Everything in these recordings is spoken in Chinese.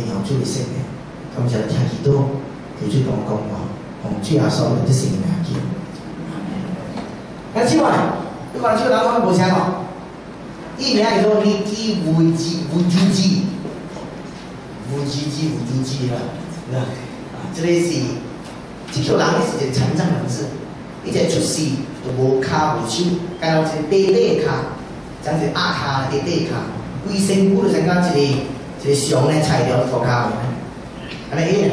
然后就会识的，他们就听几多，就去讲讲话，讲出阿叔那些事情来听。那知道，你把这人我们不讲了。一年以后，你你无知无知知，无知知无知知了，对？啊，这里是，这叫人一是成长本子，一切出事都无卡无手，加到这爹爹卡，讲是压爸爹爹卡，卫生部都成干这里。就是上咧踩掉拖卡，安尼伊，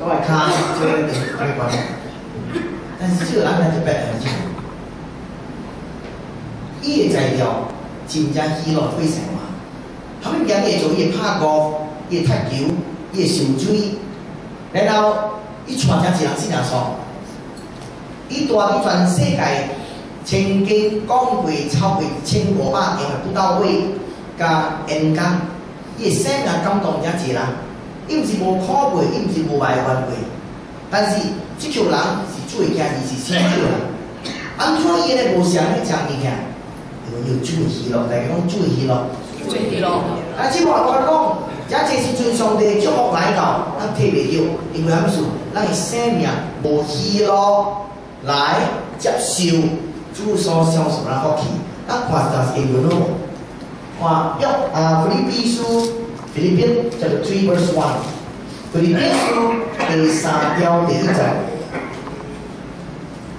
我话卡就安尼安尼关，但是这个安尼就白很清楚，伊踩掉真正起落非常慢，他们今日做伊拍高，伊踢球，伊受罪，然后伊传只一人先来说，一带伫全世界曾经讲过超过千五百场的不到位。加演讲，伊生啊感动遮济人，伊毋是无看过，伊毋是无埋怨过，但是即种人是做件事是先做人，安怎伊咧无想去食物件？因为要注意喜乐，大家讲注意喜乐。注意咯。啊，即话我讲，遮这是尊上帝祝福来到，咱摕袂着，因为啥物事？咱的生命无喜乐来接受主所享受的福气。咱看就是英文咯。看约啊，腓立比书，腓立比叫做 three verse one，腓立比书第三条第一节，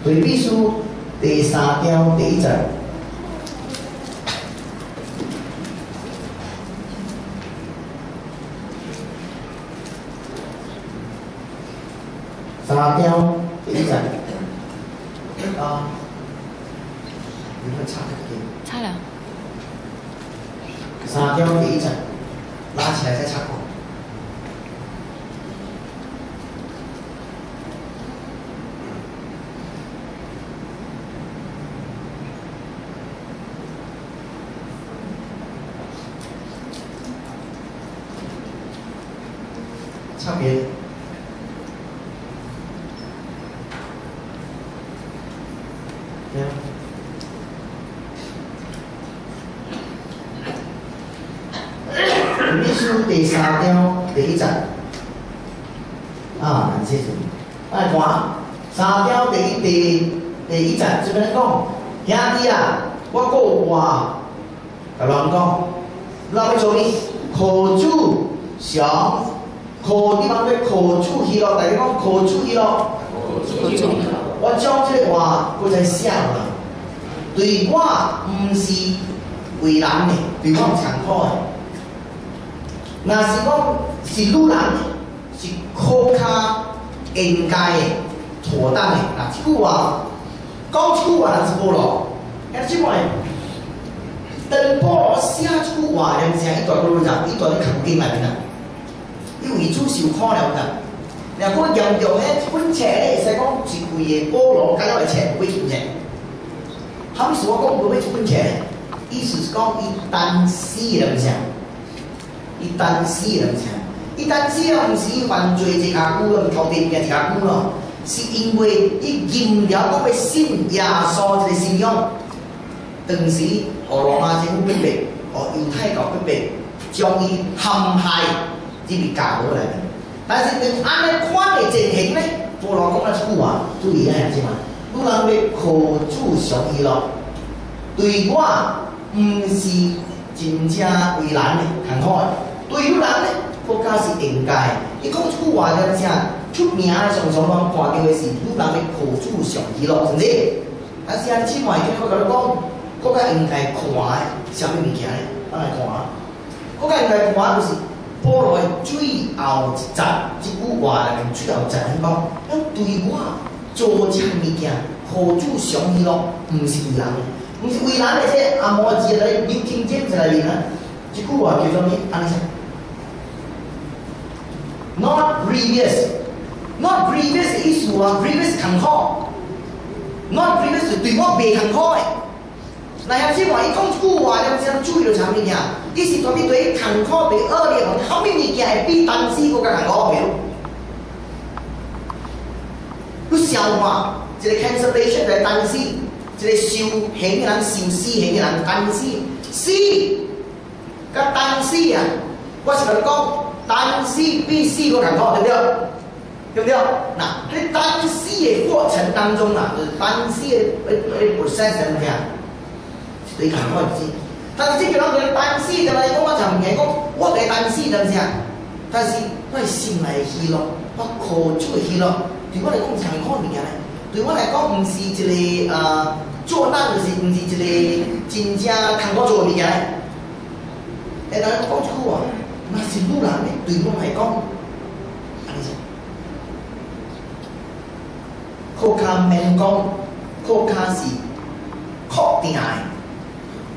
腓立比书第三条第一节。三条第一节啊，你们差一点。差了。三条第一节，拉起来再插过。差别。对啊。秘书第三条第一节，啊，难写字。来看三条第一第第一节，这边讲，兄弟啊，我有话，甲人讲，咱要做咩？苦主上，苦你讲要苦主去咯，大家讲苦主去咯。我将这个话搁再写落来，对我毋是为难的，对我残酷的。若是讲是女人，是靠卡应该的、妥当的。那，即句话讲即句话，人是无咯。哎，即摆当保罗写即句话，连成一段都讲，一段咧扛经内面啊，因为主受苦了噶。然后严重咧，一本册咧，会使讲一贵的保罗解了的册买一本册。他们是我讲无买一本册，意思是讲一单死了唔啥，伊单死了唔啥，伊单死了毋是犯罪一下久了，头地变一下久咯，是因为伊认了我要信耶稣这个信仰，当时俄罗马政府逼迫，哦犹太教逼迫，将伊陷害入去教会内面。但是你安尼看的情形呢？保罗讲了一句话，注意啊，知嘛？女人要靠主上伊咯，对我毋是真正为难的，看苦的。对女人呢，国家是应该。伊讲即句话了正出名的，常常咱看到的是女人要靠主上伊咯，是毋是？但是啊，即卖去我甲你讲，国家应该看的，啥物物件呢？咱来看，国家应该看就是。保罗最后一集，即句话内面最后一集讲，要对我做这物件，何主上去咯？毋是为人，毋是为人的这阿摩字来牛听见在里面，即句话叫做咩？安尼先，not grievous，not grievous 意思啊，grievous 坎坷，not grievous 对我袂坎坷的。那像即话，伊讲一句话，了先注意到啥物件？伊是特别对坎坷、对恶劣环境，后面物件会比当时更加坎坷没有？你想看，一个 cancellation 在当时，一个受刑的人、受死刑的人，当时死，甲当时啊，我是甲你讲，当时比死更坎坷，对不对？对不对？那在当时的过程当中啊，就是当时的呃呃 process 咁样？你看我知，但是即叫人佢单思就係講我就唔係講我哋單思就唔是啊，但是我係心嚟喜樂，我靠出喜樂，對我嚟講殘酷物件咧，對我嚟講唔是一個呃做難就是唔是一個真正通我做物件咧。誒，但係講出句話，那是女人咧，對我嚟講，安尼先，靠卡免講，靠卡是确定的。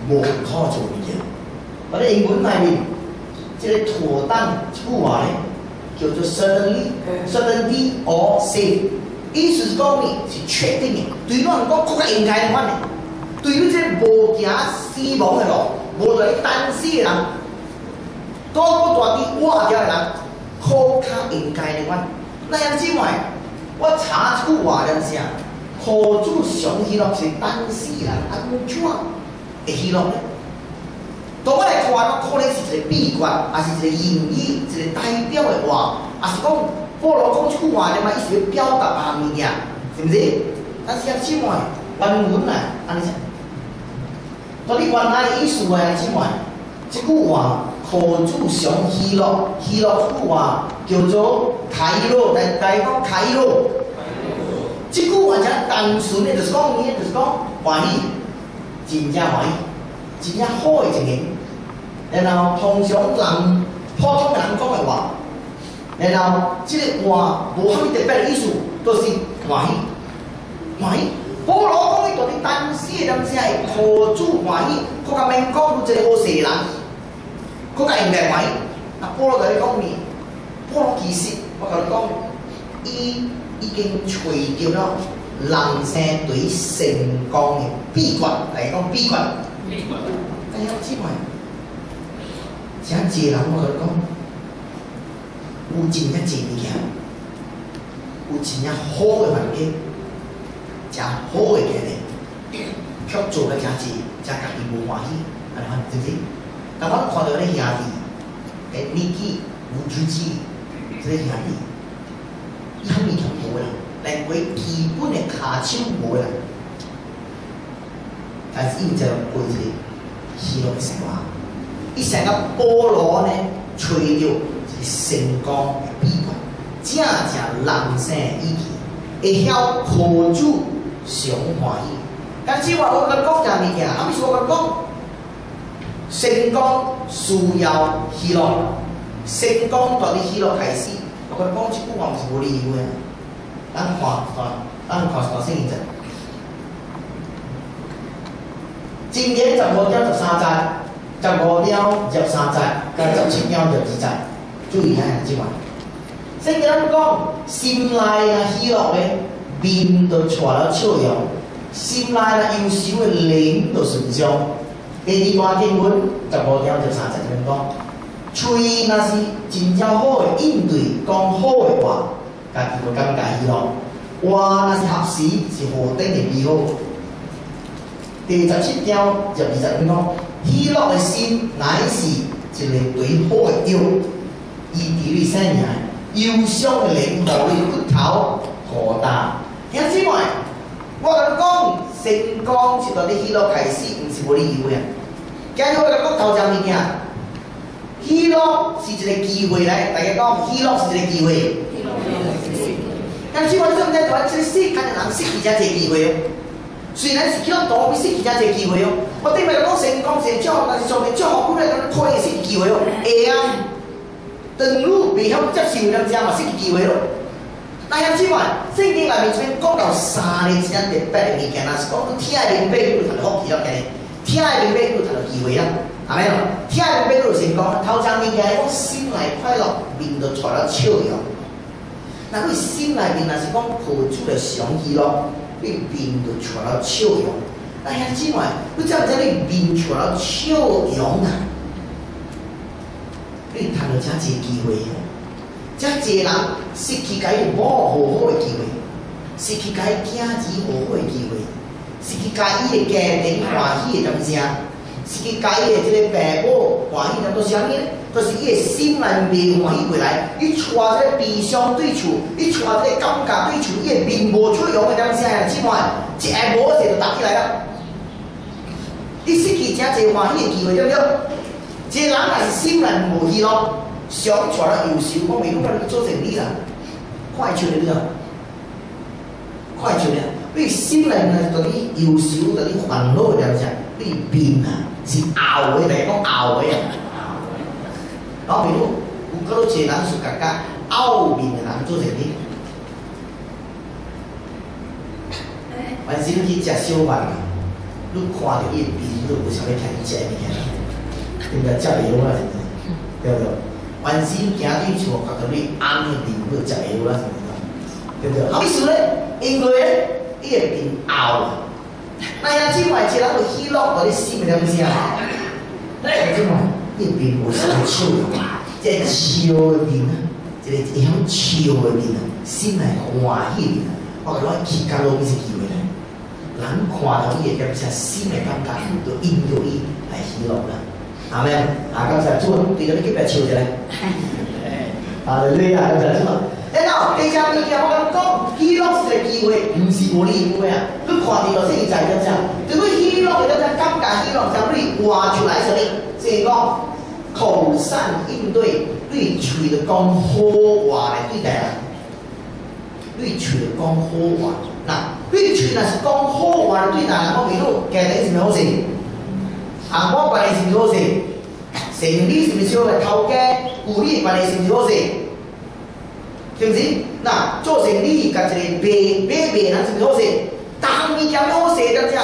无坎坷做物件，我哋英文内面，即个妥当即句话咧，叫做 certainly，certainty or safe，意思是讲咩？是确定嘅，对我嚟讲，国家应该款嘅，对于这无行死亡的路，无在单死的人，多不大啲活着的人，好较应该的款。那样子嘛，我查出话是啥？何主上喜乐是单死人安怎会喜乐呢？当我来看，我可能是一个秘诀，也是一个隐喻，一个代表的话，也是讲保罗讲出话了嘛，意思要表达啥物件，是不是？但是像即卖原文啊，安尼讲，到底原来的意思啊，即卖，即句话何主上喜乐，喜乐句话叫做开乐，大家讲开乐。即句话讲单纯的，就是讲咩？就是讲欢喜，真正欢喜。真正好的一个，然后通常人普通人讲的话，然后即个话无虾米特别的意思，都是欢喜，欢喜。保罗讲伊到底单死的东西系何主欢喜，佫甲免讲一个好势人，佫甲应该欢喜。啊，保罗甲你讲咩？保罗其实我甲你讲，伊已经找到了人生对成功的秘诀，来讲秘诀。哎呀，即卖，真济人我甲讲，有真正济物件，有真正好嘅环境，真好的经历，却做嘅真济，真家己无欢喜，安尼是不是？但我看到咧兄弟，诶，年纪无知己，这个兄弟，伊遐物件无啦，连为基本的骹手无啦。但是伊有一个规则，希望生活。伊成个菠萝呢，吹着是成功的秘诀，正正人生意义，会晓靠主上欢喜。但是话我甲讲一物件，阿咪是我甲讲，成功需要喜乐，成功到你喜乐开始。我甲讲即句话毋是无理由的，咱看，咱看啥圣经？今年十五点十三节，十五点十三节，加十七点十二节，注意下即话。圣经讲，心内啊喜乐咧，面就带了笑容；心内啊忧愁的灵就顺畅。第二段经文十五点十三节这边讲，嘴那是真正好的应对，讲好的话，家己就感觉喜乐；话那是合时，是何等的美好。第十七条就二十分讲，喜乐的心乃是一个对好的药，医治你生命；忧伤的灵，互你骨头孤单。兄姊妹，我甲你讲，成功是从你喜乐开始，毋是无理由的。今日我甲你讲头一物件，喜乐是一个机会来，大家讲喜乐是一个机会。兄姊妹，你知唔知？台这世间的人失去遮济机会？虽然是叫多，比失去遮济机会哦。我顶摆讲成功成少，但是上面少好几个人可以失去机会哦。会啊，长路未晓接受人家嘛，失去机会咯。那样子嘛，圣经内面这边讲到三年之间特别的物件，那是讲天下明白，就谈到福气了，今日天下明白就谈到机会啦，係咪咯？天下明白就成功，头前物件讲心內快乐，面就带了笑容。那你心内面那是讲靠主的上喜咯。你面就出了笑容，那兄姊妹，你知唔知你面出了笑容啊？你谈到遮济机会，遮济人失去家己无好好的机会，失去家己囝子好好的机会，失去家己的家庭欢喜的东西。是去家己的即个爸母欢喜，那都是啥物呢？都是伊的心内未欢喜回来，伊带即个悲伤对厝，伊带即个尴尬对厝，伊的面无出容的东西啊！即摆一下无势就打起来了。伊失去真济欢喜的机会，对不对？一个人若是心内无喜咯，想带了忧愁，我未讲甲你做生意啦，快出来了，快出来！你心内呢，等于忧愁，等于烦恼的东西，你面啊！是熬的，来讲熬的啊！老比如有嗰多济人是更加拗面的人做成啲，完时你去食小饭，你看到伊面都不想要听伊食物件，对不对？食袂好啦，对不对？完时行对厝，觉得你暗的面都食袂好啦，对不对？后尾事咧，因为咧伊会面拗。那呀，即卖一人有喜乐，互你心了啥？哎，即卖一边无啥笑容，这笑面啊，即个会晓笑的面啊，心内欢喜面啊，我讲去甲路边是机会来，人看到伊个感觉，心的感觉就引诱伊来喜乐啦。阿妹，啊，刚才做对着你几边笑一下。啊，对啊，刚才做。哎喏，第三物件我讲讲，喜乐是个机会，毋是无理由的啊。你看到就是伊在了啥？如果喜乐的了啥？感觉喜乐，啥你话出来什么？即讲口善应对，你嘴着讲好话来对待人，你嘴着讲好话，那你嘴若是讲好话来对待人，我比如家庭是咪好事？啊，我关系是毋是好事？生理是毋是好个头家？顾你关系是毋是好事？是毋是？那做生意，甲一个卖买卖人是毋是好事？当物件好势了只，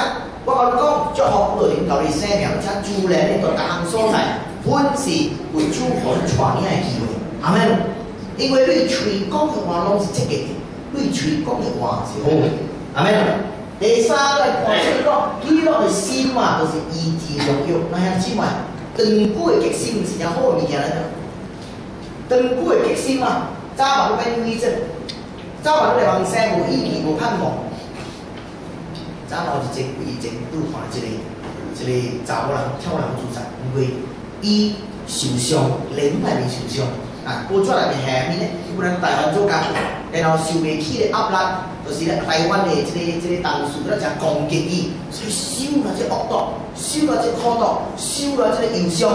我甲你讲，祝福老领导你生命，且助力你个各项所在，本是为主互你创业的机会，阿妹，因为你嘴讲的话拢是积极的，你嘴讲的话是好，阿妹。第三个看出讲，喜乐的心嘛，就是意志荣耀，那样子嘛，长久的决心是件好物件来的，长久的决心嘛。早晚都变忧郁症，早晚都来往生无意义无盼望。早晚是真规真拄看一个一个查某人跳人自杀，因为伊受伤，另外面受伤，啊，报纸内面下面咧，有人台湾做工，然后受未起的压力，就是咧台湾的即个即个同事咧就攻击伊，所以收了这恶毒，收了这苦毒，收了这个忧伤，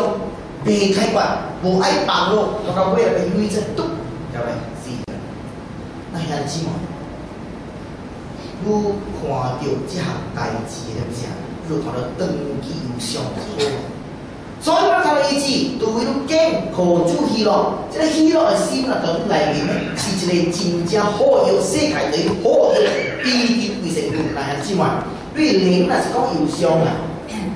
未开关，无爱放咯，到到尾变忧郁症，嘟。对袂？是。那兄姊妹，你看到这项代志了啥？你看到登记有上好。所以我头一字，就为了见何主喜乐，这个喜乐的心啊，从内面是一个真正好有世界里好有意义为成分。那兄姊妹，你人若是讲忧伤啊，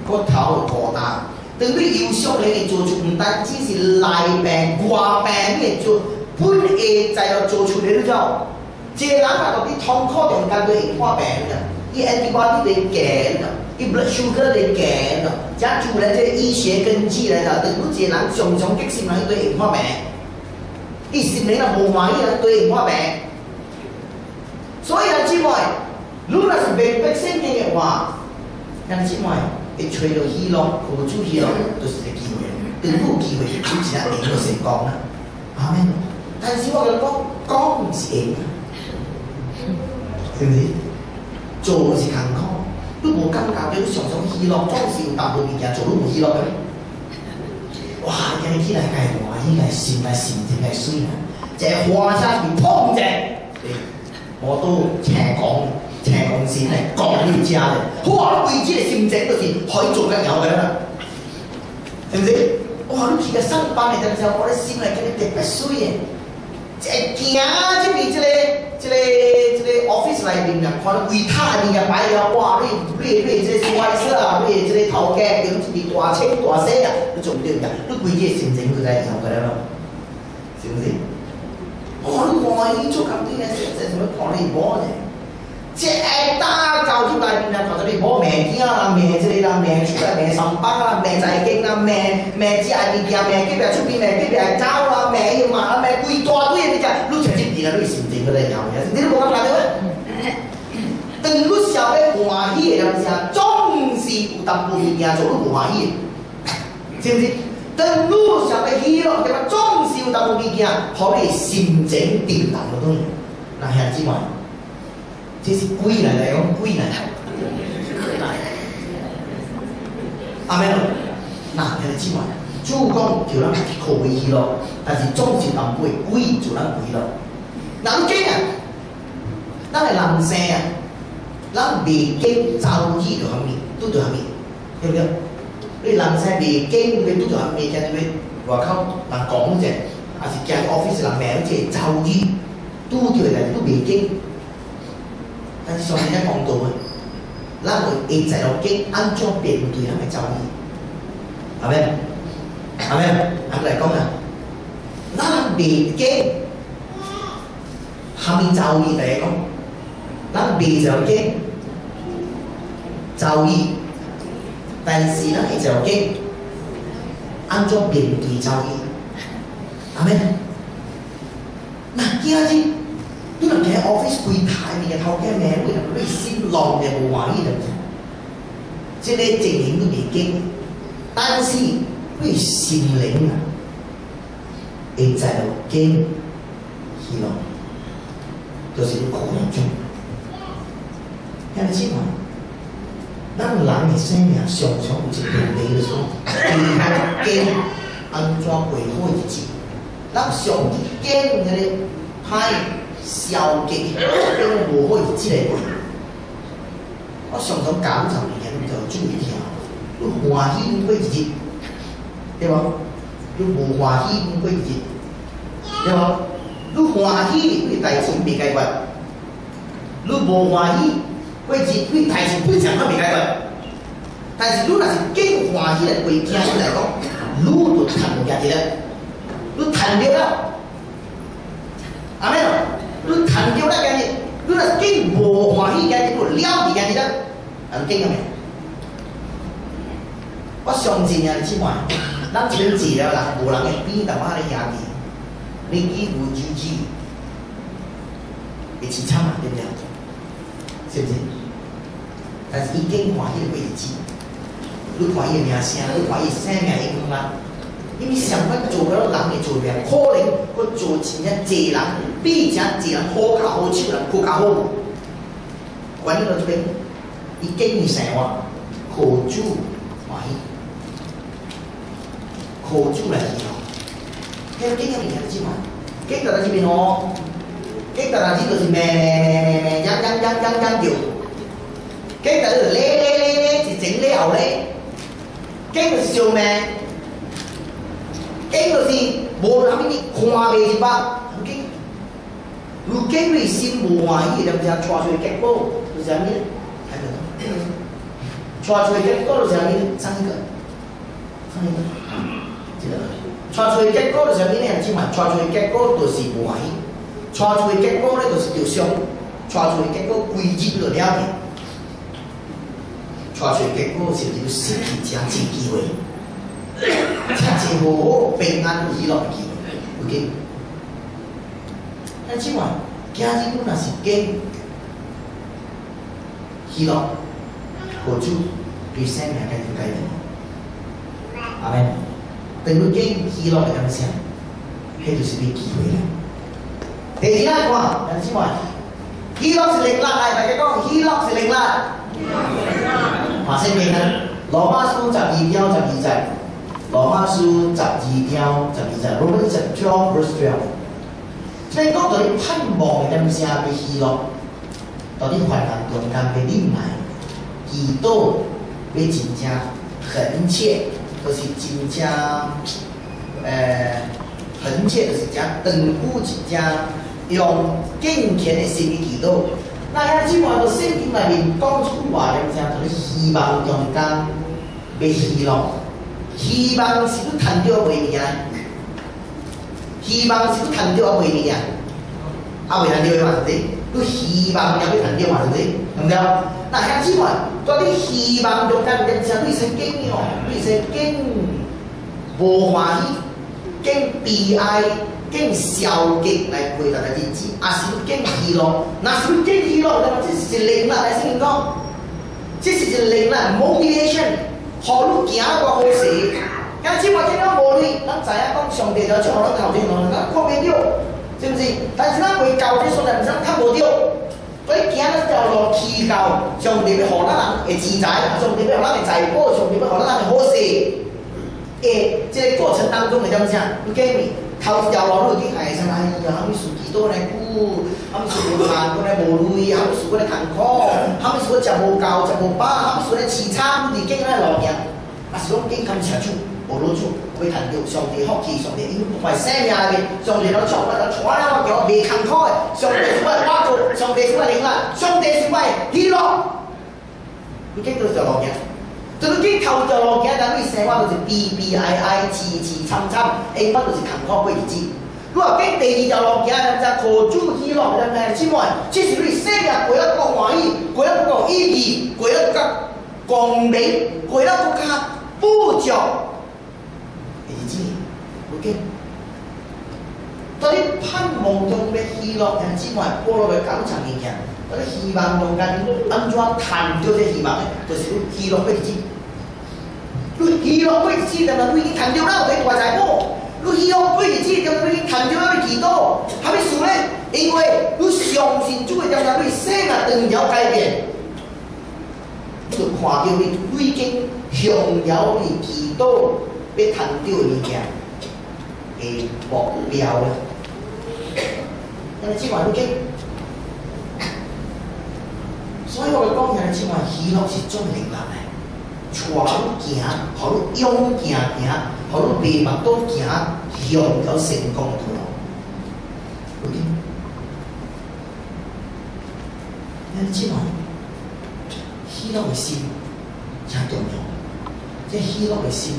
骨头会大，当你忧伤，你会做出唔单只是内病外病，你会做。本下在要做出来了之后，这人啊，到底痛苦定间对患病了，伊 antibody 得减了，伊 blood sugar 得减了，加做医学根据来的，等于这人常常激心人对会患病，伊心里若无满意人对会患病，所以啊，姊妹，如果是明白圣经的话，让姊妹会找到希望，靠主希望，都是个机会，等有机会，就只能领到成功啦，阿门。但是我讲讲唔是硬，是不是？做是艰苦，你无感觉到常常喜乐，总是有淡薄物件做你无喜乐嘅。哇！今日起来介欢喜，个心个心情个水啊！这花车面碰，我都请讲，请公司嚟讲你家嘅。哇！你为之嘅心情就是可以做得有嘅啦，是不是？哇！你去个上班嘅時候，我啲心嚟叫你特別衰嘅。一行即边即个即个即个 office 内面啊，看到柜台面啊摆了，哇！你你你即个外色啊，你即个头家用一支大车大车啊，你做唔对呀？你规日心情就在以后个了咯，是不是？哇！你看伊做咁啲嘢，实在什么看你无呢？即下打交出内面啊，看到你无命囝啦，命即个啦，命出来命上班啦，命财经啦，命命只爱物件，命隔壁出边，命隔壁走啦，命要嘛啦，命规大堆物件，你全是掂啊，你心情都在摇呀，你都无感觉到咩？当你晓得欢喜的了啥，总是有淡薄物件做你欢喜，是不是？当你晓得喜乐，对吧？总是有淡薄物件，互你心情跌淡嗰东，那兄弟们。这是贵来的，用贵来的。阿妹，那听得清嘛？主讲叫咱靠回去咯，但是总是当贵，贵就咱贵咯。人经啊，咱系人生啊，咱未经遭遇就虾米，都就虾米，对不对？你人生未经，你都就虾米，听对外口人讲者，还是惊 office 人名者遭遇，都就来都未经。但是上面咧讲到嘅，咱会会在落经安怎面对咱嘅遭遇，係咪？係咪？阿嚟講啊，咱未經下面遭遇嚟講，咱未就經，遭遇，但是咱会条件按怎面对遭遇，阿妹，那今日你若喺 office 柜台面嘅头家名，为你心浪嘅无满意的，即个情形都未经，但是你心灵啊，会在度经喜乐，就是苦中。听得清吗？咱人的生命常常有一个问题，就是讲，如何经安怎过好日子？咱上去经迄个歹消极，经无好日子来过。我常常教咱物件，就注意听，你欢喜过日子，对无？你无欢喜过日子，对无？你欢喜你代志未解决，你无欢喜。过日你代志非常较未解决，但是你若是更欢喜来过听起来讲，你就赚物件一个，你赚着了，阿妹咯，你赚着了今日，你若是更无欢喜今日，你了解今日了，安紧个未？我相信啊，即摆，咱这边治疗人，无人会比淡薄仔咧兄弟，你几无知知，会凄惨啊，对不对？是不是？但是伊更欢喜的日子，你看伊名声，你看伊生命伊讲啦，因为想要做个人的做命，可能佫做真正济人，比真济人好卡好手人佫较好。关于到这边，伊更伊生活，可主欢喜，可主来喜咯。听到今日物件知嘛？今到咱这边哦，今到咱这就是咩咩咩咩咩，嚷嚷嚷嚷嚷叫。經就咧咧咧咧，是整咧後咧，經就是笑命，經就是無諗呢看未是吧？經，如經你心無歡喜，就唔知帶出去結果就是啥物？睇到，帶出去結果就是啥物？上一個，上一個，記得。帶出去結果就是啥物呢？即係帶出去結果就是無歡喜，帶出去結果咧就是着傷，帶出去結果規日就了嘅。帶出結果是要失去真濟機會，真濟無好平安喜樂嘅機會，OK？但即話，今日你若是經喜樂，何主對生命嘅改變？阿妹，對你經喜樂嘅感想，迄就是你機會啦。第二個講，但即話，喜樂是靈力，大家講喜樂是靈力。話聲記啦，羅馬書十二章十二節，羅馬書十二章十二節，Romans twelve verse twelve。即係講到你盼望嘅點聲嘅喜樂，到你患難中間嘅忍耐，祈禱要真正懇切，就是真正誒懇切，就是講長久真正用敬虔的心去祈禱。那遐即款都聖經內面讲出話點聲，就是希望中间要希望，希望是要談到咩物件？希望是要談到啊咩物件？啊未談到嘛？對，你希望也要談到嘛？對，對唔對？那遐即款，到底希望中間點聲，你先經哦，你先經無歡喜，經悲哀。更消極來回答嘅日子，也是更喜樂。那是更喜樂，咁即是一靈啦，嚟先講，即是一靈啦，motivation，何你行個好事。因此我聽到無你，咱知影講上帝就將我哋頭先講，咱看袂到，是毋是？但是咱未教啲所在，毋知睇無到，所以行呢條路祈求上帝要互咱人會自在，上帝要互咱會財寶，上帝要互咱人會好事。诶，即个过程当中係點樣？你記唔？頭一条路路去係啥？哎呀，後面數幾多呢股，後面數無賺，嗰啲無累，後面數嗰啲艱苦，後面數嗰食無夠，食無飽，後面數嗰啲凄慘，你經嗰路行，啊是講經咁長處，無路處，會談到上帝福气，上帝應該生命嘅，上帝都做乜都傳啊我叫未艱苦嘅，上帝是我幫助，上帝是我靈啦，上帝是我喜樂，你經到條路行。就是去頭條路行，但你生活就是悲悲哀哀、凄凄慘慘，下晡就是坎坷過日子。如果經第二條路行，人家靠主喜樂，人家姊妹，即是你生命過得個歡喜，過得個意義，過得個光明回到国家不久，日子不见。当你盼望中的喜乐，人之外，菠萝的感情物件，当你希望中间安怎谈到这希望？就是你喜乐的日子。你喜乐的日子，就咪你谈到了你大财富。你喜乐的日子，就咪你谈到了你祈祷。啥物事呢？因为你相信主会将咱你生命长条改变。就看到你已经向了你祈祷要谈到的物件的目标了。因为即话已经，所以我讲起来，即话喜乐是种力量的。带你行，好你勇行行，好你迷茫都行向到成功的路。OK，因为即话。喜乐的心真重要，这喜乐的心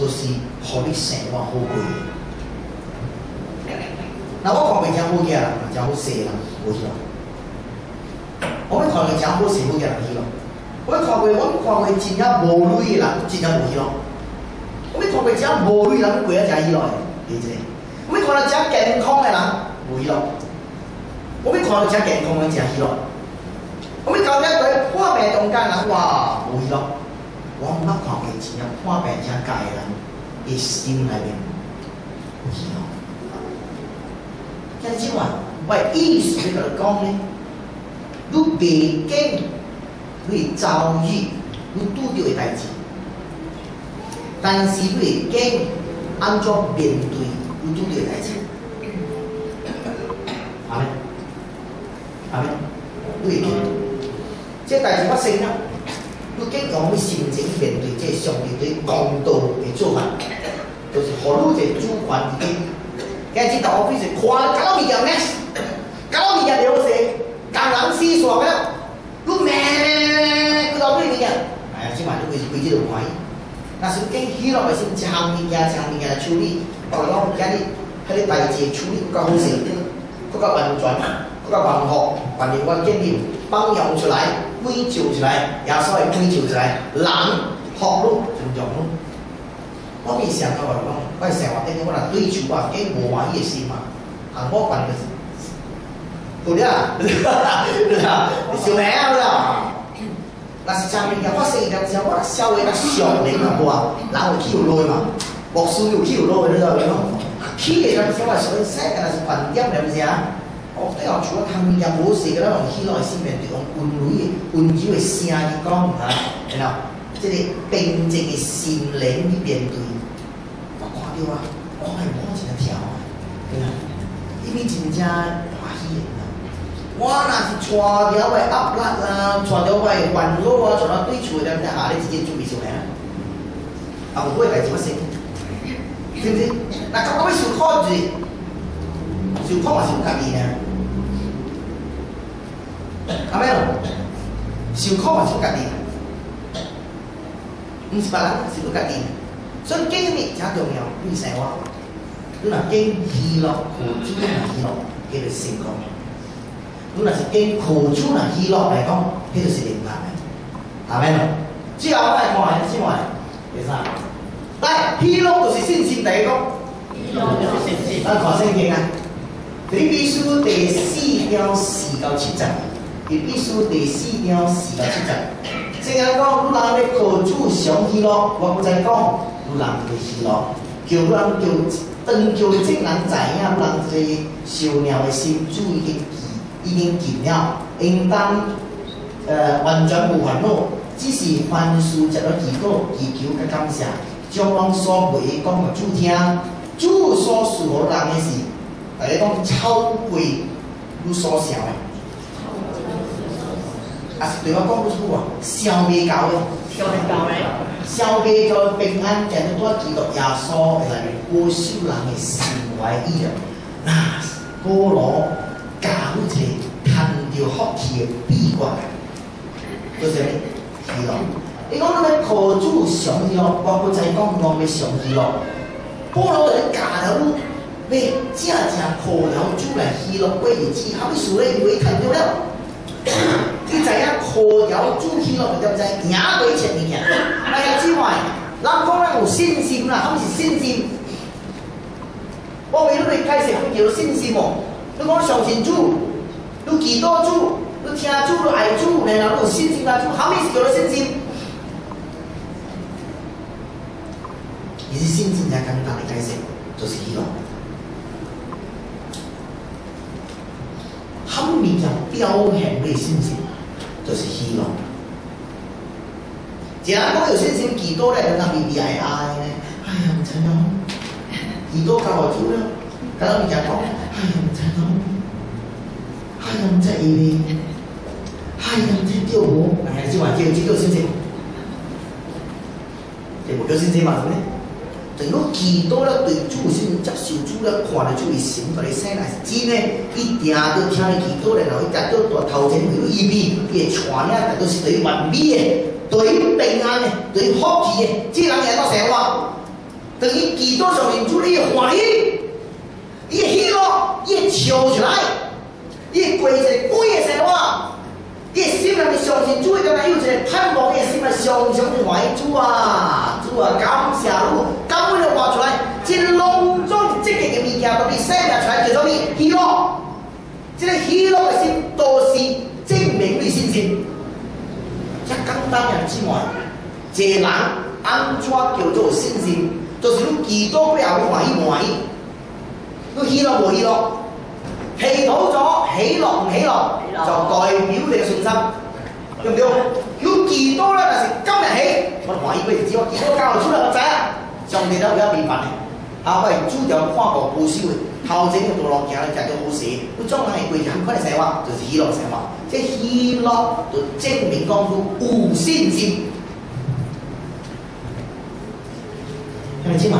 都是互你生活好过的。那我看过真好嘅人，真好势人，无喜乐。我们看过真好势好嘅人喜乐。我们看过，我们看过真正无累嘅人，真正无喜乐。我们看过真无累人过啊真喜乐嘅，记住。我们看到真健康嘅人无喜乐。我们看到真健康嘅人真喜乐。我们搞了一破病中间人哇，无喜乐。我毋捌看过真正破病真解嘅人，伊心内面有喜乐。但即话，我意思咧就讲咧，你毕竟你遭遇你拄着嘅代志，但是你会经安怎面对你拄着嘅代志？阿妹，阿妹，你会经？这代志发生了了，你经用你心情面对这上帝对公道的做法，就是互你这主权已经，今日大我非是看搞物件咩？搞物件了势，工人思索了，你咩咩咩到对物件？哎呀，即摆你规是规即种看伊，那是经喜乐的心，一项物件一项物件来处理，包括今日迄个代志处理更加好势，更加完全，更加完好，反正我建议帮用出来。归救出来，耶稣会归救出来，人学路成长路。我咪想到话讲，我生活顶我若追求啊，几无满意的心嘛，啊，我办个，对啦，对啦，小明啊，对啦。那是啥物件？我生一条时我稍微较上年啊，无啊，人会起有落嘛，牧师有起有落的，你知道无？起的时候，所以生个是饭店，是不是啊？哦，对哦，除了他们也无事个，咱用喜乐的心面对，用温柔的、温柔的声去讲啊，然后即个平静嘅心灵去面对。我看到啊，我系摸一个跳啊，对啊，因为真正欢喜啊。我若是带着我的压力啦，带着我的烦恼啊，带着对厝的在下日直接准备上来啊，啊，有会代志发生，是不是？那到尾受苦是，受苦嘛是。受家己，毋是别人，是你家己。所以经历真重要，你生活，你若经喜乐，苦主若喜乐，叫做成功。你若是经苦主若喜乐来讲，迄就是灵感的。阿妹咯，之后我来看下，先看，第三，来喜乐就是信心第一个。喜乐就是信心。咱看圣经啊，《腓立比书》第四章四到七节。伊必须第四章四到七节，正言讲，汝人要靠主上喜乐，我不再讲，汝人会喜乐，叫人叫当叫众人知影，汝人这受鸟的心主已经已经尽了，应当呃完全无烦恼，只是凡事藉着祈祷、祈求甲感谢，将咱所未讲个主听，主所赐予人的是，大家讲超过汝所想的。也是对我讲不出啊，消灭到的，消灭到的，消灭到平安，见到多基督耶稣来过修人的心怀意了。那保罗教者看到福气的秘诀，就是喜乐。你讲那个靠主上喜乐，我不再讲我要上喜乐。保罗在教条路，要正正靠了主来喜乐过日子，后尾事咧以为看到了。你知影靠条主气咯，对不对？赢过一切物件。哎呀，之外，人讲咱有信心啦，什么是信心？我为你哋解释，什叫信心哦。你讲相信主，你祈祷主，你听主，你爱主，然。后你有信心啦，主，什么是叫做信心？其实信心才简单的解释，就是希望。什么叫表现的信心？就是希望。一人讲有信心祈祷咧，就特别爱爱咧。哎呀，唔知咯，祈祷交互主了，甲咱物件讲，哎呀，唔知咯，哎呀，唔知伊咧，哎呀，唔知叫无，哎，即话叫即叫信心，这无叫信心嘛？是咪？等于祈祷了，对主先接受主了，看了主的心，把你生来是真的，一定都听你祈祷了，然后伊达到大头前有意味，伊会传了，达到是对于完美的，对于平安的，对于福气的，这人也到生活，等于祈祷上面主，伊会欢喜，伊会喜乐，伊会笑出来，伊会过一个贵的生活。伊心内面相信主，敢若有一个盼望，伊心内常常的欢喜主啊，主啊，感谢你，根本就画出来，真隆重积极的物件，特别生命出来叫做咩？喜乐，这个喜乐的心，都是证明你信心。一简单人之外，这人安怎叫做信心？就是你祈祷背后欢喜不欢喜？你喜乐无喜乐？祈禱咗喜乐唔喜乐，就代表你嘅信心，對唔對？要祈禱咧，就是今日起，我懷疑佢哋只我祈禱教出嚟個仔啊，上帝都比較明白嘅。啊，喂，主就跨國報銷嘅，頭前嘅道路行就叫好事，佢將來係會很快嘅生活，就是喜樂生活。即係喜樂就精明講佢有信心，係咪知嘛？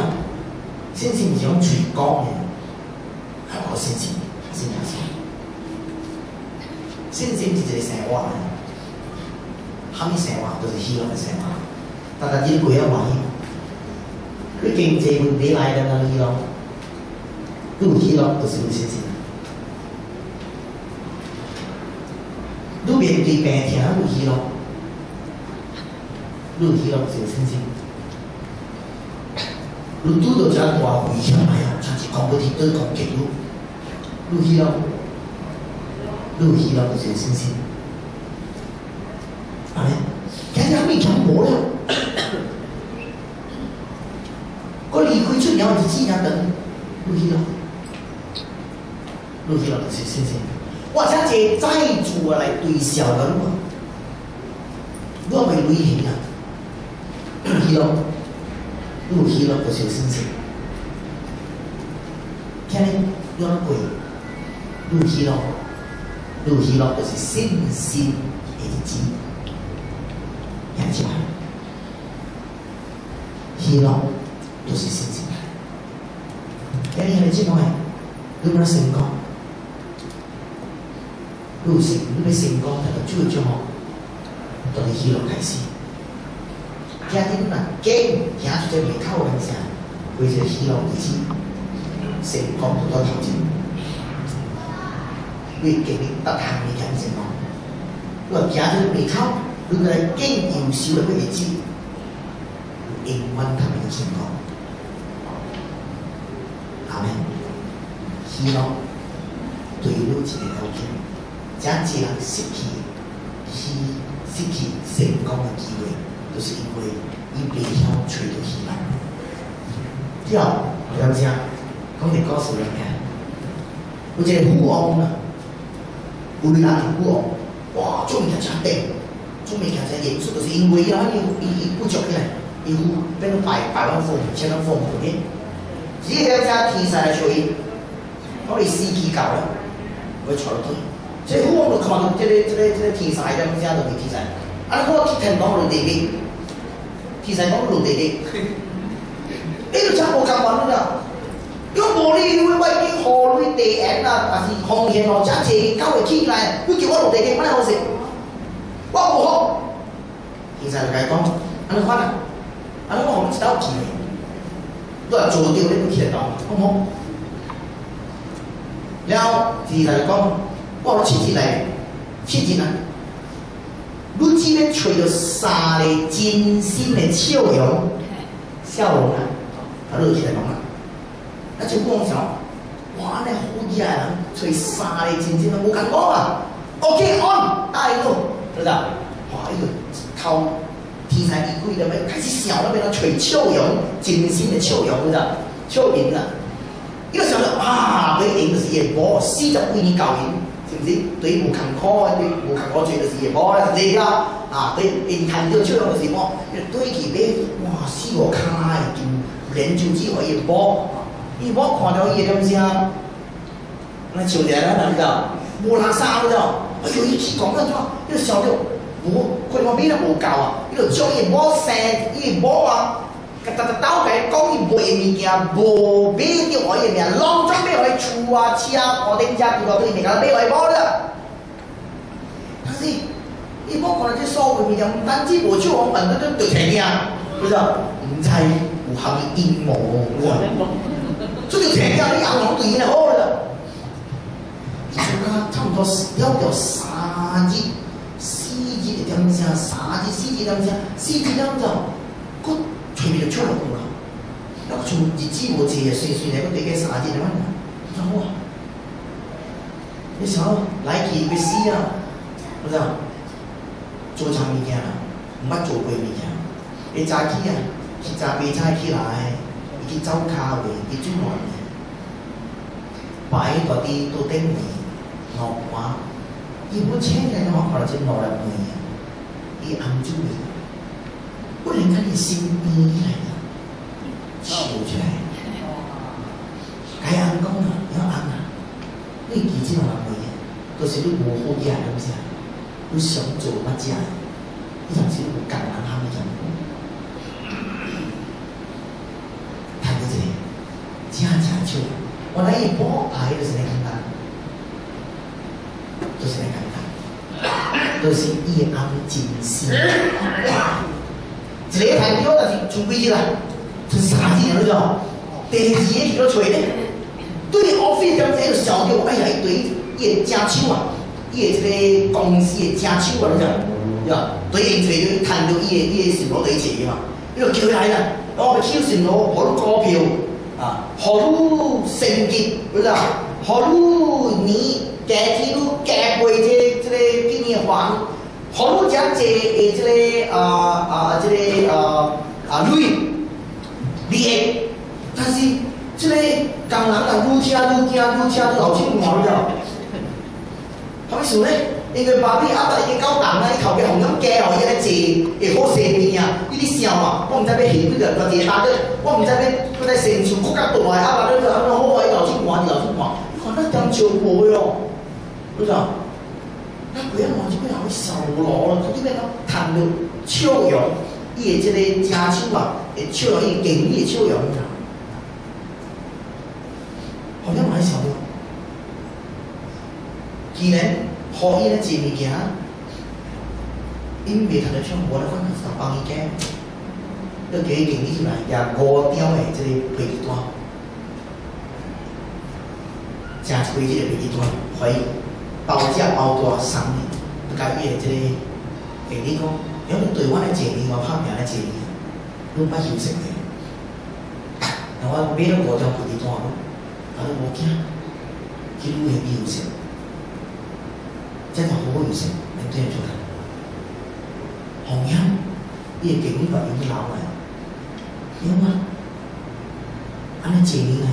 信心唔係講全講嘅，係我信心。信心，信心是一个生活，什么生活都是希望的生活。大家只过一欢喜，你经济问题来的那希望，你有希望就是有信心。你面对病痛有希望，你有希望就是有信心。你拄到一大危险来啊，像是恐怖体对攻击你。入希了，入希了就是信心。阿妹，今日面强无了，我离开出了日子也等入希了，入希了就是信心。我想借债主来对小人物，我未履行啊，入希了，入希了就是信心。今日要贵。入喜乐，入喜乐就是信心的日子，听起来，喜乐就是信心。今日你知唔知？你要成功，你成你要成功，但係主要將我從喜樂開始。今日嗱，經聽出只未透嘅時候，佢就喜樂日子，成功好多條件。越極力得閒嘅人先講，佢話假咗未溝，佢嘅經驗少咗俾你知，英文同埋先講，係咪？希望對於自己有見，將自己失去失失去成功嘅機會，都是因為伊未曉找到希望。之後兩隻講嚟告訴人嘅，我這富翁啊！有人拿古哦，哇，做物件真顶，做物件真严肃，就是因为伊伊伊不足起来，伊变成百百万富翁，千万富翁嘅。只要只天使来找伊，我哋司机教啦，会坐落去。即係我就看到即个即个即个天使咁樣都係天使，啊，我聽講落地嘅，天使講落地嘅，呢度真冇咁穩㗎。如果無你會為啲河裏地眼啊，还是紅線路揸斜交嚟起来，你叫我落地嘅，乜好食？我冇學。其實就係講，安尼翻啊，安尼我學唔知道幾年，都係做掉呢個鐵檔，好唔好？然後其實就講，我攞設置嚟，設置啊，你只要找到三个真心的笑容，笑容啊，啊，你起来讲啦。啊，就讲啥？哇，你好厉害啊！找三个真心的，无讲讲啊。OK，on，哎呦，知道？哇，哎呦，靠！天才地鬼的咩？开始笑那边，找笑容，真心的笑容，知道？笑容啊！伊个想到啊，佢赢就是夜波，四十几年教赢，是毋是？对无坎坷，对无坎坷做就是夜波啦，是毋是啊？啊，对，因看到笑容就是么？对起咧，哇，四五卡已经连就只可以波，伊波看到伊点声，那笑起来啦，知道？无垃圾，知道？哎呦，伊去讲个怎？伊个笑到无，佢话边都无够啊！伊个将伊波声，伊波啊！个搭搭刀嘅讲伊卖物件，无买着我嘅命，浪中买来厝啊车啊，我顶家住落对面个买来无啦。但是，伊无可能即所有物件，毋单止无手往问，都都钱啊，不是？毋知有含阴谋，所以钱啊，你银行对伊好啦。伊说啊，差唔多了。着三日、四日点钟，三日、四日点钟，四日点钟，佢。前面就出来过啦，那个从日子无钱啊，算算嚟，个地嘅三字嚟乜？就好啊！你想来去要死啊！我知做长物件啦，唔捌做过物件。你早起啊，去早备早起来，去走卡位，去转弯嘅，摆嗰啲都顶面落花，伊本青嘅我可能就落入面啊，伊暗住面。不能看你心边来的，笑出来。该按讲啊，要按啊。你记住哪位啊？都是你无好嘢，咁先。你想做乜嘢？你同时有感恩他们讲。睇到这里，我来一波牌就是来简单，都是来简单，都是一安静心。一台标就是出规矩啦，出三字人知道？第二个去到找咧，对 office 点子就小掉，哎呀一堆伊个假手啊，伊个即个公司个假手啊，你知道？呀，对因找就看到伊个伊个信号对齐嘛，伊就叫来啦，我咪挑信号，好多股票啊，好多成绩，知道？好多年加起都加倍即即个今年还。好多讲这诶，这个啊啊，这个啊啊瑞厉害，但是这个工人啊，愈车愈惊，愈车愈老清毛了。什么事呢？因为爸比阿爸已经搞大啦，伊头家红咁加哦，伊个坐会好生面啊！伊啲笑啊，我毋知要起几个，个地大个，我毋知要要在成厝国家大个，阿爸咧就安尼好啊，伊老清毛，伊老清毛，看得点招无哟，不是啊？那不要往这边好小罗了，这边讲谈到笑容，伊个这个家手啊，会笑容伊敬意的笑容，你知道？好像蛮小的。既然可以咧做物件，因未通得唱，我咧可能是帮伊讲，要给敬意来，也五张的这个飞机单，加飞机的飞机单可以。包价包多三年，不介意即个，给你讲，因为对我来建议，我拍名来建议，你不休息的。那我买了五张飞机单，啊，你无惊，去旅行休息，真系好好休息，你听出来？红音，伊个建议话已经老来，有吗？安尼建议啊，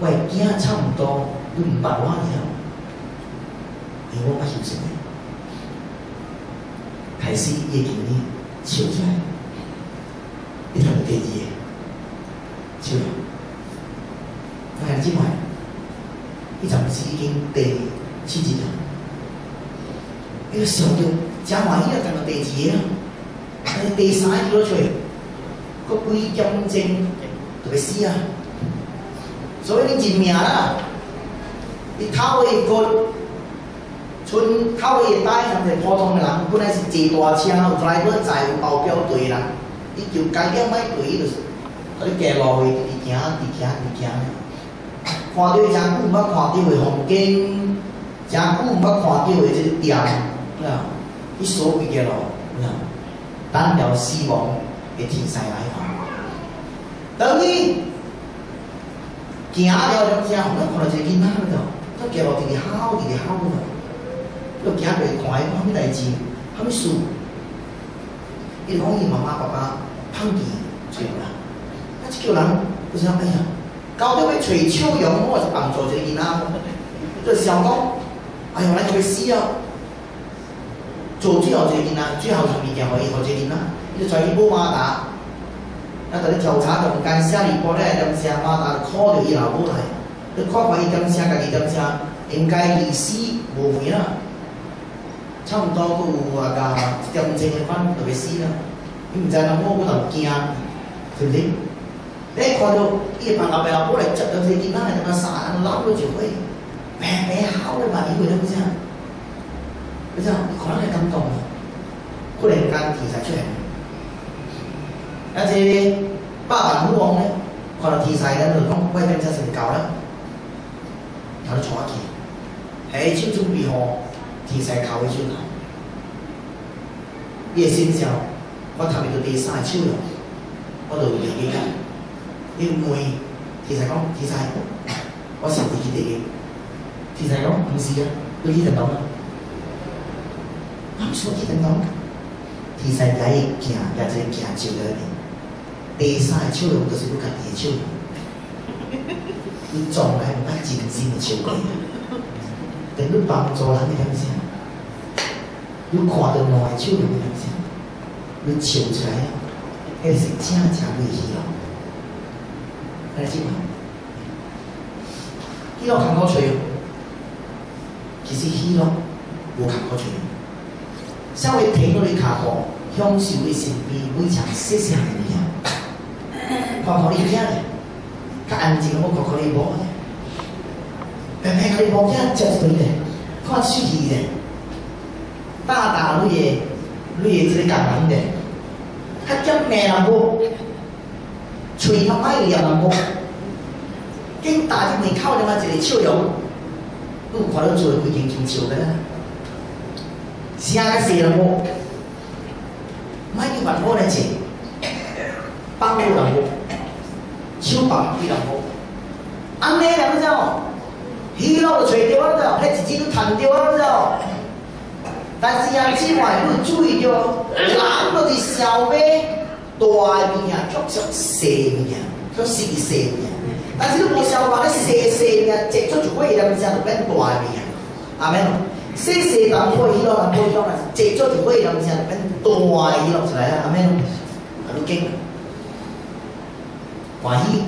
喂，惊差唔多，都五百万了。因为我休息，开始夜景呢笑出来，一条第二，笑。但系今晚，伊暂时已经第七集了，伊个笑着讲话，伊个等到第二啊，第三叫出来，个鬼将精特别死啊，所以你认命啦，你头一个。村口尾带像是普通的人，本来是坐大车，有 driver 载，有保镖队啦。伊就加减买队，就是，啊，你行路去，直行，直行，直行。看到真久毋捌看到的风景，真久毋捌看到的即个店，啊，你所谓嘅咯，等有死亡嘅天使来看。等你行了了之后，我看到一个囡仔喺度，都行路直直喊，直直喊咯。都行过去看，看咩代志，喊咩事？伊讲伊妈妈爸爸胖弟做啦。啊，即叫人，我想哎呀，搞到要找笑容，我是帮助一个囡仔，就想讲，哎呀，咱要死啊！做最后一个囡仔，最后一物件互伊，互一个囡仔，伊就带伊买马达，啊，在咧调查中间写里报咧，点写马达，考着伊老母来，你看看伊点写，家己点写，应该意思无远啦，差唔多都有啊个点钟的款就要死啦，伊毋知老母有当惊，是毋是？你看到伊个爸爸老母来接到这囡仔，怎么傻，老了就会，白白好了嘛，以为都不这样。你知道，你可能係感動，忽然間提晒出嚟。而且百萬虎王咧，看到提晒咧，就講喂，咁就成教啦，有得坐一期，喺超準備好提晒靠嘅轉頭。夜先時候，我頭面到第三超人，我就嚟幾間，你會提晒講提晒，我是自己地嘅，提晒講唔是啊，都依得到啦。手机等等，第三家伊行，也只行少了呢。第三个笑容就是你家己的笑容，你从来毋捌真心的笑过，等你帮助人的感想，你看到两个笑容的感想，你笑出来，迄是正正的喜乐。来知嘛？喜乐通好吹，其实喜乐无通好吹。稍微停落你脚步，享受你身边每场细细的力量，看看你听咧，较安静，我看看你无咧，平平看你无听接对咧，看出去咧，大大你的你的这个感人咧，较减命人无，喙较歹念人无，紧大只门口咧嘛一个笑容，你有看到做规间真笑的啦。声个细人无，莫叫万好来坐，帮助人无，手帮伊人无，安尼了不知道？喜乐就找着了不知迄一钱都赚着了不知道？但是啊，之外，你注意着，人就是小买大物件，足足细物件，足细细物件。但是你无消化，你细细物件接触就会了，不知就变大物件，阿妹。细细淡薄喜乐，淡薄喜乐，接咗就可以两成变大喜乐出来啊！阿妹，啊，都惊，欢喜，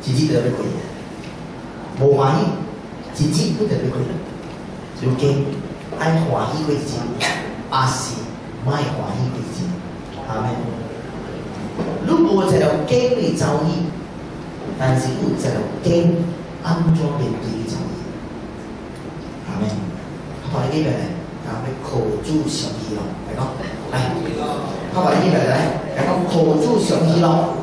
自己得要贵，无欢喜，自己不得要贵，就惊，爱欢喜为主，阿是卖欢喜为主，阿妹，如果在条经里遭遇，但是。有在条经安怎面对遭遇，阿妹。看你呢边嚟，啊，咩口珠上衣咯，嚟講，嚟，看埋呢邊嚟，嚟講口珠上衣咯，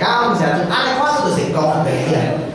咁成日，啱你翻到就成功嘅。